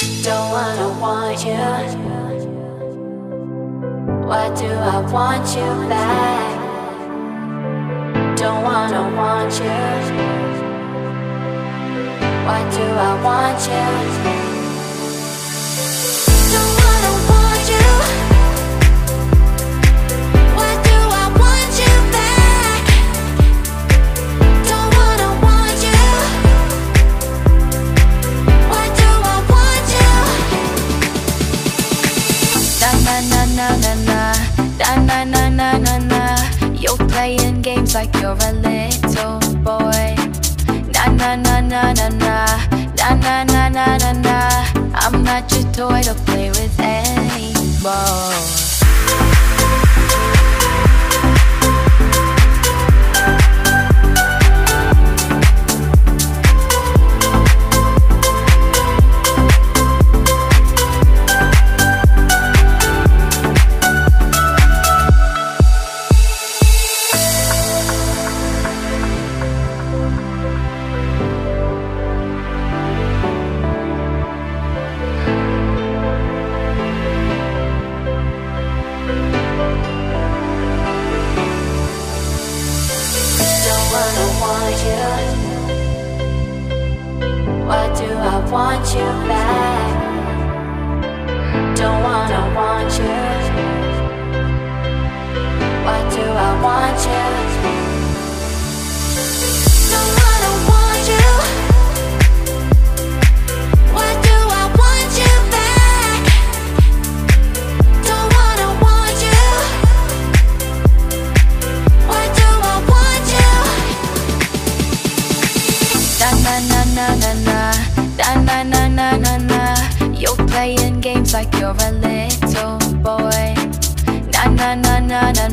Don't wanna want you. Why do I want you back? Don't wanna want you. Why do I want you? Na na na na na na. You're playing games like you're a little boy. Na na na na na na. Na na na na na na. I'm not your toy to play with anymore wanna want you. Why do I want you back? Na na na na na. Na Na na na na na. You're playing games like you're a little boy. Na na na Na na